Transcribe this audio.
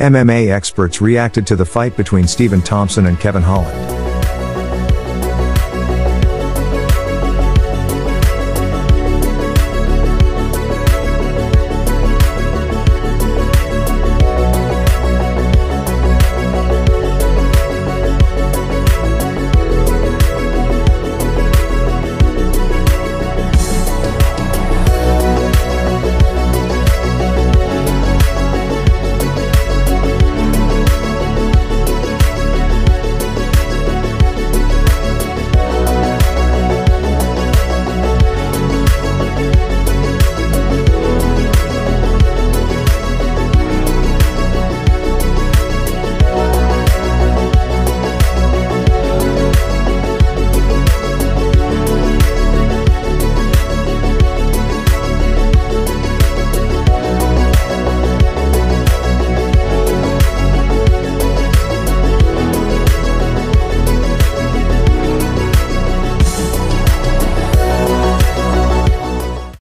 MMA experts reacted to the fight between Stephen Thompson and Kevin Holland.